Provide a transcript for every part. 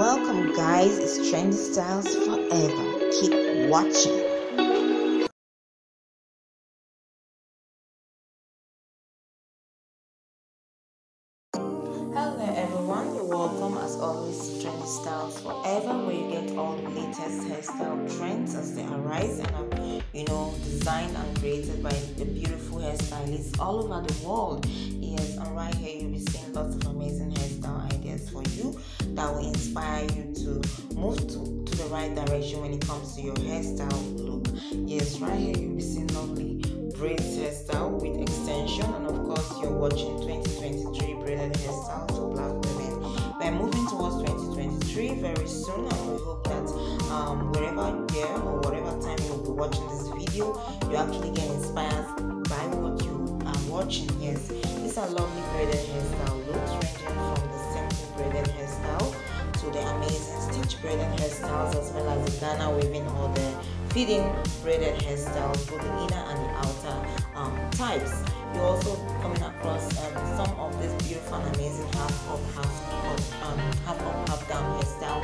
Welcome, guys. It's Trendy Styles Forever. Keep watching. Hello, everyone. You're welcome, as always, Trendy Styles Forever, where you get all the latest hairstyle trends as they arise and are, you know, designed and created by the beautiful hairstylists all over the world. Yes, and right here you'll be seeing lots of amazing hairstyle for you that will inspire you to move to, to the right direction when it comes to your hairstyle look. Yes, right here you'll be seeing lovely braids hairstyle with extension, and of course, you're watching 2023 braided hairstyle for black women. We're moving towards 2023 very soon, and we hope that um, wherever you are or whatever time you'll be watching this video, you actually get inspired by what you are watching. Yes, these are lovely braided hairstyle stitch braided hairstyles as well as the Ghana weaving or the fitting braided hairstyles, both the inner and the outer um, types. You're also coming across um, some of these beautiful and amazing half up, half up, um, half up, half down hairstyle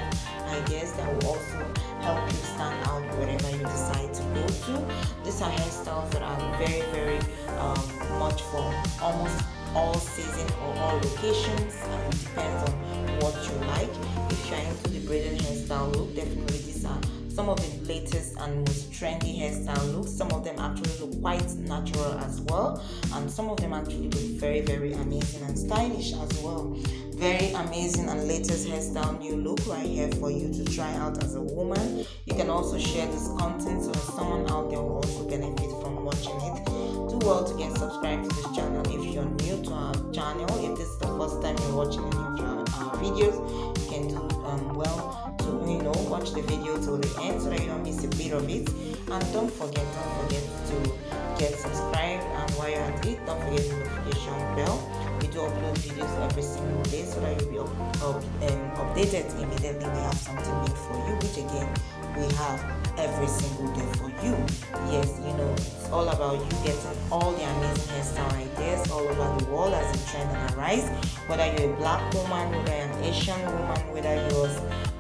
ideas that will also help you stand out wherever you decide to go to. These are hairstyles that are very, very um, much for almost all season or all locations and it depends on what you like. If you're into the braided hairstyle look, definitely these are some of the latest and most trendy hairstyle looks. Some of them actually look quite natural as well, and some of them actually look very, very amazing and stylish as well. Very amazing and latest hairstyle new look right here for you to try out as a woman. You can also share this content so someone out there will also benefit from watching it. Well to get subscribed to this channel if you're new to our channel. If this is the first time you're watching any of our, our videos, you can do um, well to you know watch the video till the end so that you don't miss a bit of it. And don't forget, don't forget to get subscribed and while you're at it, don't forget the notification bell. We do upload videos every single day so that you'll be up, up, um, updated immediately. We have something new for you, which again we have every single day for you. Yes, you know, it's all about you getting all the amazing hairstyle ideas all over the world as a trend and arise. Whether you're a black woman, whether you're an Asian woman, whether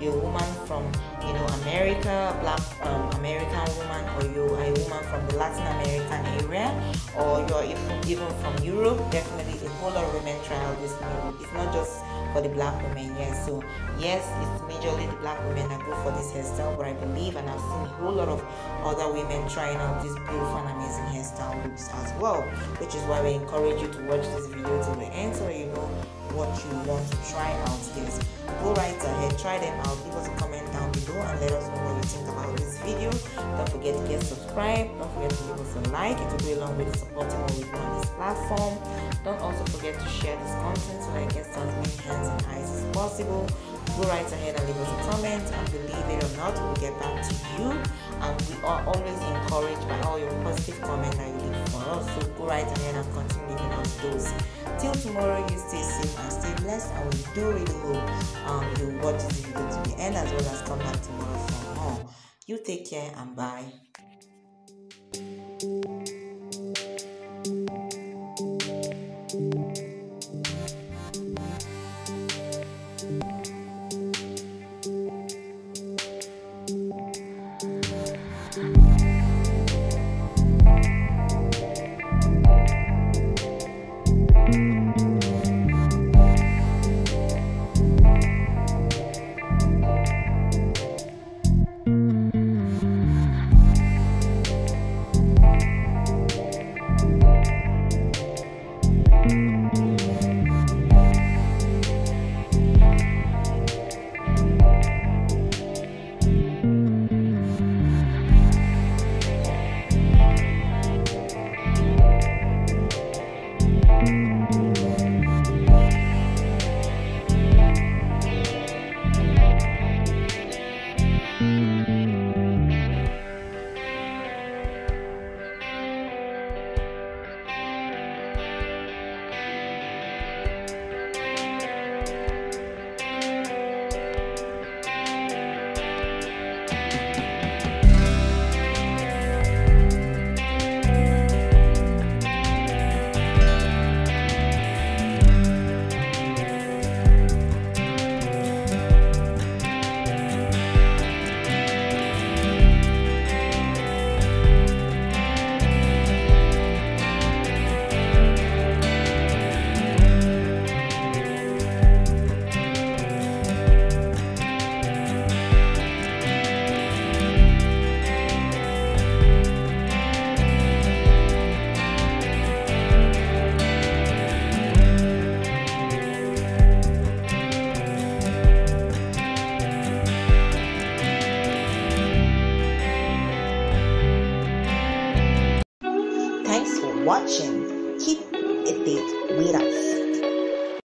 you're a woman from you know America, black um, American woman, or you're a woman from the Latin American area, or you're even, even from Europe, definitely the black women, yes. So yes, it's majorly the black women that go for this hairstyle, but I believe and I've seen a whole lot of other women trying out these beautiful and amazing hairstyle looks as well. Which is why we encourage you to watch this video to the end so you know what you want to try out. Yes, go right ahead, try them out. Leave us a comment down below and let us know what you think about this video. Don't forget to get subscribed. Don't forget to leave us a like. It will go along with supporting what we do on this platform. Don't also forget to share this content so that it gets possible. Go right ahead and leave us a comment and believe it or not, we'll get back to you. And we are always encouraged by all your positive comments that you leave for us. So go right ahead and continue leaving us those. Till tomorrow, you stay safe and stay blessed. And we do really hope um, you watch this video to the end as well as come back tomorrow for more. You take care and bye. Watching.